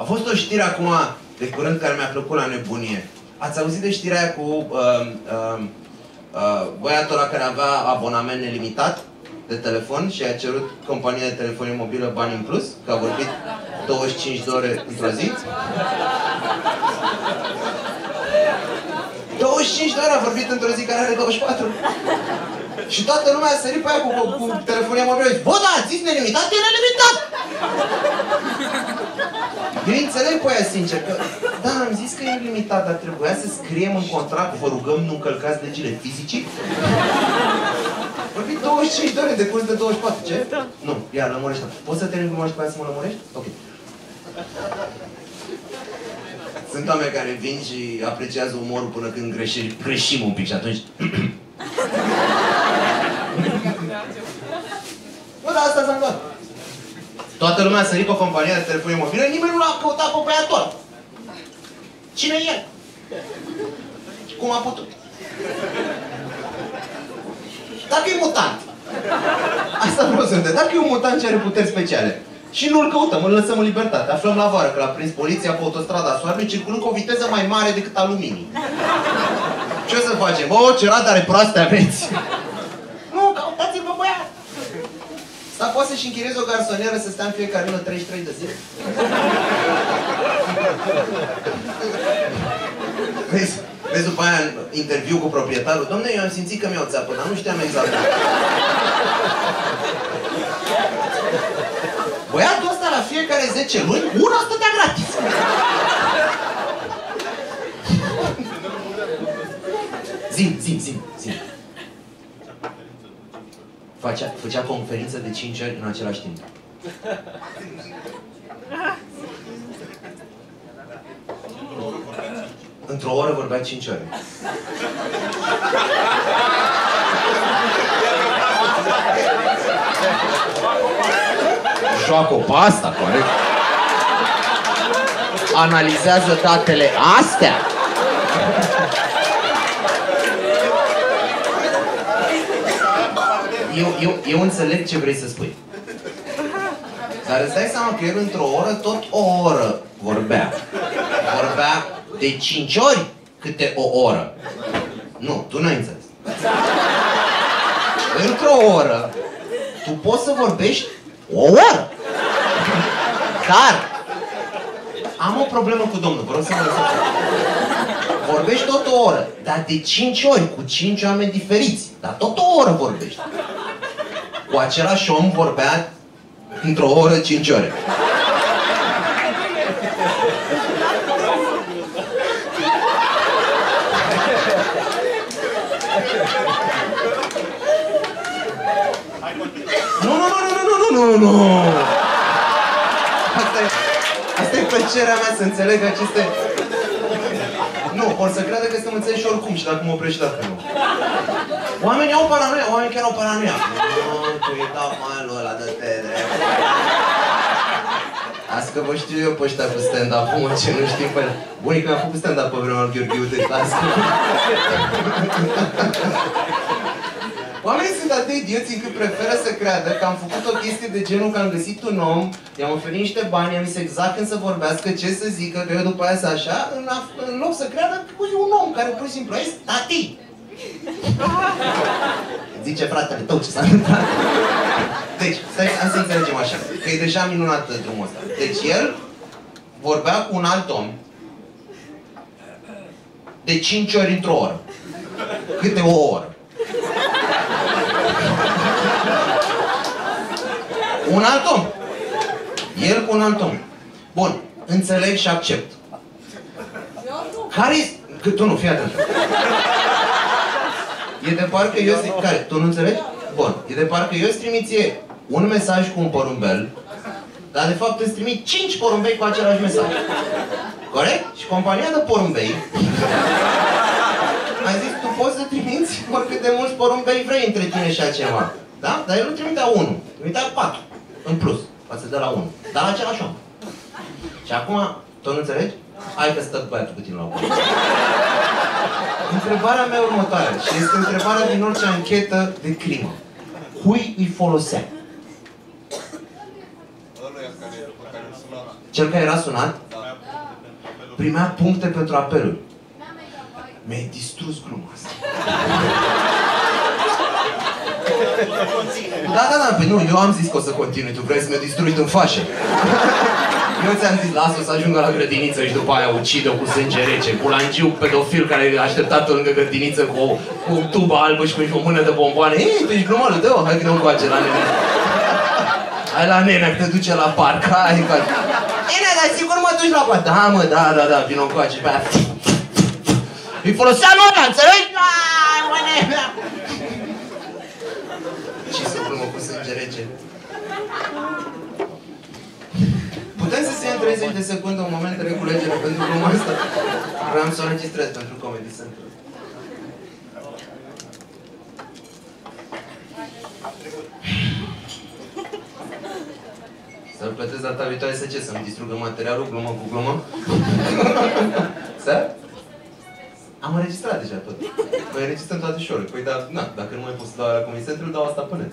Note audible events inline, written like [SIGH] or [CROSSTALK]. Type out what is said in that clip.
A fost o știre acum de curând care mi-a plăcut la nebunie. Ați auzit de știrea aia cu uh, uh, uh, băiatul ăla care avea abonament nelimitat de telefon și a cerut compania de telefonie mobilă bani în plus, că a vorbit 25 de ore într-o zi? 25 de ore a vorbit într-o zi care are 24. Și toată lumea a sărit pe aia cu, cu, cu telefonia mobilă și Bă, da, zis nelimitat, e nelimitat! Eu înțeleg pe aia, sincer, că da, am zis că e limitat, dar trebuia să scriem în contract, vă rugăm, nu încălcați legile fizicii? Vorbit 25 de ore de curs de 24, ce? Nu, ia, lămurește. Poți să termin gluma și pe aia să mă lămurești? Ok. Sunt oameni care vin și apreciază umorul până când greșim, greșim un pic și atunci... Bă, dar asta s-a luat. Toată lumea a sărit pe compania de telefonie mobilă, nimeni nu l-a căutat pe băiatul Cine e el? Cum a putut? Dacă e mutant, asta vreau să întreb, dacă e un mutant ce are puteri speciale, și nu-l căutăm, îl lăsăm în libertate. Aflăm la vară că l-a prins poliția pe autostrada Soarelui circulând cu o viteză mai mare decât aluminii. Ce o să facem? O, ce radare proaste aveți! Dar poate să-și închirieze o garsonieră să stea în fiecare lună 33 de zile? Vezi, vezi după aia în interviu cu proprietarul, domne, eu am simțit că mi-au țeapă, dar nu știam exact. Băiatul ăsta la fiecare 10 luni, una stătea gratis. Zim, zim, zim, zim. Facea, făcea conferință de 5 ori în același timp. Într-o oră vorbea 5 ore. Joacă o pasta, corect? Analizează datele astea? Eu, eu, eu înțeleg ce vrei să spui. Dar îți dai seama că el într-o oră, tot o oră vorbea. Vorbea de cinci ori câte o oră. Nu, tu n-ai înțeles. Într-o oră, tu poți să vorbești o oră. Dar am o problemă cu domnul, vreau să mă lăsați. Vorbești tot o oră, dar de cinci ori, cu cinci oameni diferiți. Dar tot o oră vorbești. Cu același om vorbea într-o oră, cinci ore. Nu, nu, nu, nu, nu, nu, nu, nu! Asta e, asta e plăcerea mea să înțeleg aceste... Nu, or să creadă că sunt înțeles și oricum și dacă mă oprești dacă nu. Oamenii au paranoia, oamenii chiar au paranoia. Nu, tu e dat malul ăla de te Asta că vă știu eu pe ăștia cu stand-up, mă, ce nu știu pe Bunica mi-a făcut stand-up pe vremea lui Gheorghiu, deci asta. Oamenii sunt atât de idioți încât preferă să creadă că am făcut o chestie de genul că am găsit un om, i-am oferit niște bani, i-am zis exact când să vorbească, ce să zică, că eu după aia să așa, în, în loc să creadă că e un om care pur și simplu este tati. Zice fratele tău ce s-a întâmplat. Deci, stai, hai să înțelegem așa, că e deja minunat drumul ăsta. Deci el vorbea cu un alt om de 5 ori într-o oră. Câte o oră. Un alt om. El cu un alt om. Bun, înțeleg și accept. Care e... Că tu nu, fii atent. E de parcă eu zic... Care? Tu nu înțelegi? Bun. E de parcă eu îți trimit ție un mesaj cu un porumbel, dar de fapt îți trimit cinci porumbei cu același mesaj. Corect? Și compania de porumbei a zis, tu poți să trimiți oricât de mulți porumbei vrei între tine și altceva. Da? Dar el nu trimitea unul, trimitea patru. În plus, față de la unul. Dar la același om. Și acum, tu nu înțelegi? Hai că stă băiatul cu tine la urmă. Întrebarea mea următoare, și este întrebarea din orice anchetă de crimă. Cui îi folosea? Cel care era sunat? Da. primea puncte pentru apeluri. Mi-ai distrus gluma asta. Da, da, da, pe nu, eu am zis că o să continui, tu vrei să mi-o distrui în fașă. Eu ți-am zis, lasă să ajungă la grădiniță și după aia ucide cu sânge rece. Bulangiu pedofil care a așteptat-o lângă grădiniță cu o, cu o tubă albă și cu o mână de bomboane. Ei, tu ești glumălul tău, hai că nu încoace la nene. Hai la nene, că te duce la parc, hai încoace. Nene, dar sigur mă duci la parc. Da, mă, da, da, da, vino încoace. Pe aia. Îi folosea ăla, înțelegi? Ai, mă, nene. Ce să glumă cu sânge rece. 30 de secunde un moment de reculegere pentru gluma asta? Vreau să o înregistrez pentru Comedy Central. Să-l plătesc data viitoare să ce? Să-mi distrugă materialul, glumă cu glumă? [LAUGHS] să? Am înregistrat deja tot. Păi înregistrăm toate show Păi da, na, dacă nu mai pot să dau la Comedy Central, dau asta până.